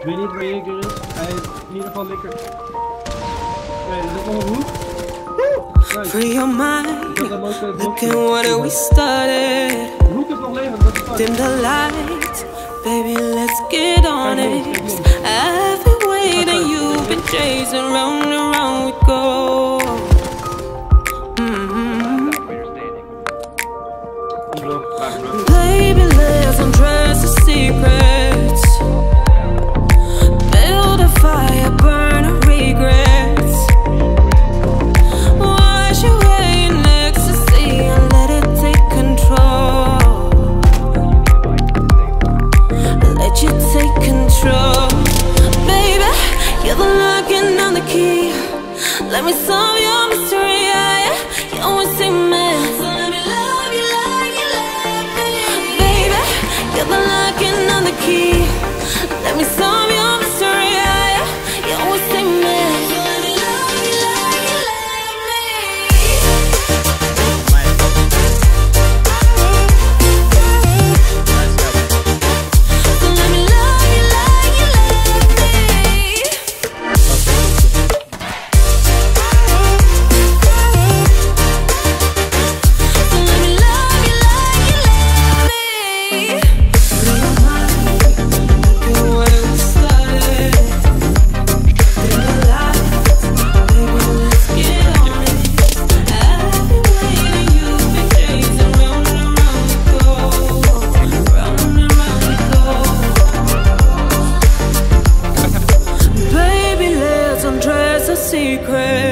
Ik weet niet waar Jager is. Hij is in ieder geval lekker. Nee, dat is nog een hoek. Nice. Free your mind. Look at what we started. De hoek is nog levend, dat is fuck. Dim the lights, baby, let's get on it. I've been waiting, you've been chasing, round and round we go. Mhm. Baby, let's undress the secrets. Let me solve your mystery. Yeah, yeah. You always see me. So let me love you you love. Baby, you're the lock and I'm the key. Let me solve your secret.